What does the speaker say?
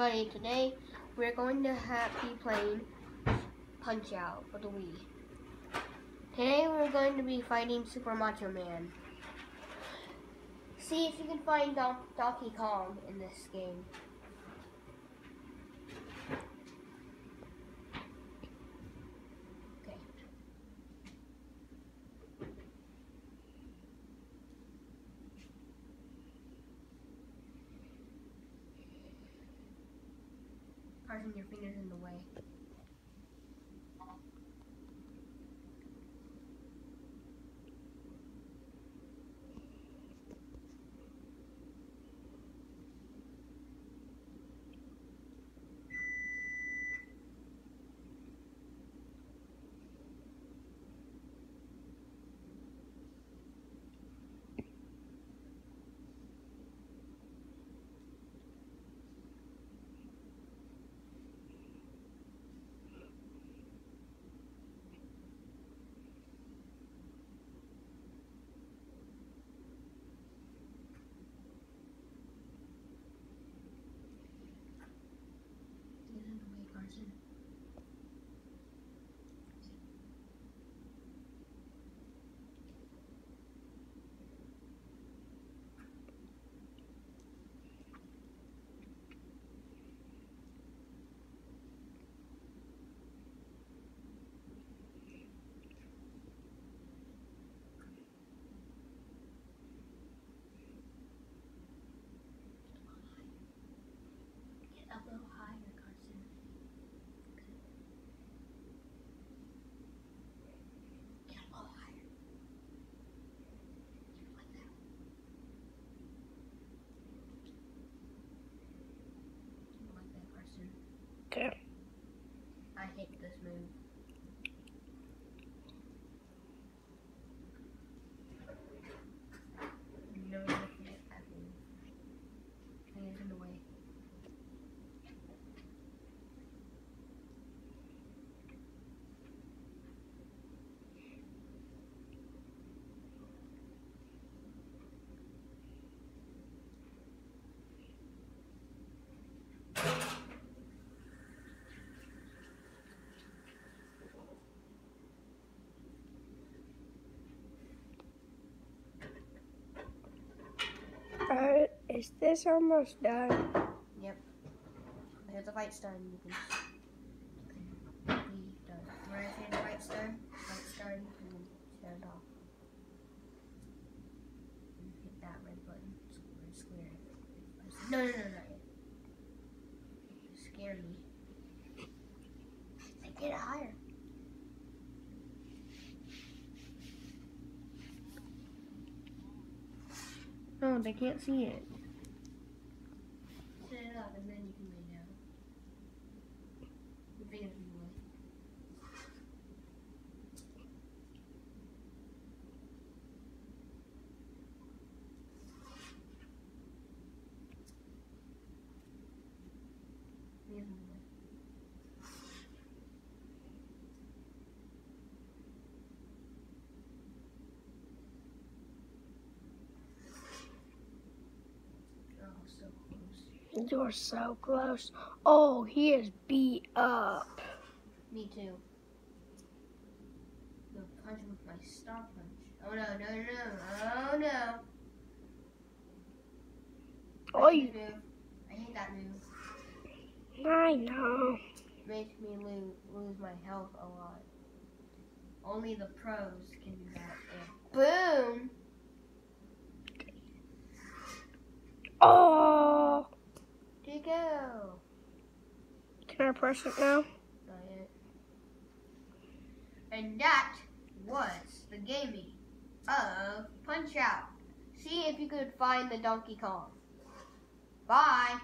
everybody. Today we're going to have, be playing Punch Out for the Wii. Today we're going to be fighting Super Macho Man. See if you can find Don Donkey Kong in this game. Carson, your fingers in the way. Get in the way, Carson. Get a little higher, Carson. Get a little higher. Like that. Like that, Carson. Okay. I hate this move. No, you can't that move. Hands in the way. Uh, is this almost done? Yep. After the fight's done, you can, be done. The you can stand off. Hit that red button. Square, square. No, no, no, not yet. You scare me. I get it higher. No, they can't see it. Set it up and then you can lay down. Your fingers in the way. Fingers in the way. Oh, so close. You're so close. Oh, he is beat up. Me too. No, punch with my star punch. Oh no, no, no, no. Oh no. Oh, you. I hate that move. I know. Makes me lose, lose my health a lot. Only the pros can do that. And boom! Oh, now? And that was the gaming of Punch Out. See if you could find the Donkey Kong. Bye!